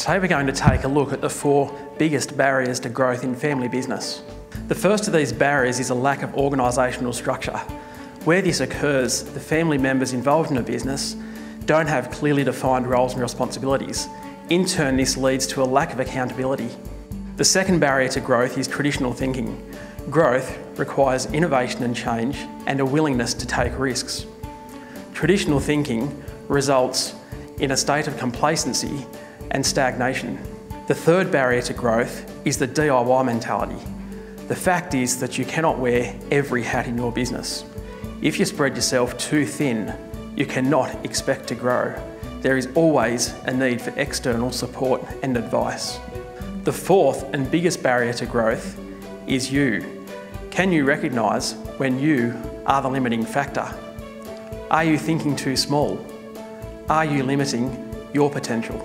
Today we're going to take a look at the four biggest barriers to growth in family business. The first of these barriers is a lack of organisational structure. Where this occurs, the family members involved in a business don't have clearly defined roles and responsibilities. In turn, this leads to a lack of accountability. The second barrier to growth is traditional thinking. Growth requires innovation and change and a willingness to take risks. Traditional thinking results in a state of complacency and stagnation. The third barrier to growth is the DIY mentality. The fact is that you cannot wear every hat in your business. If you spread yourself too thin, you cannot expect to grow. There is always a need for external support and advice. The fourth and biggest barrier to growth is you. Can you recognise when you are the limiting factor? Are you thinking too small? Are you limiting your potential?